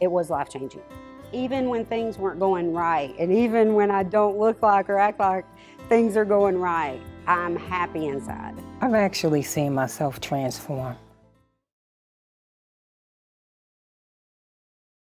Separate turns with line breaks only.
it was life changing. Even when things weren't going right, and even when I don't look like or act like things are going right, I'm happy inside.
I've actually seen myself transform.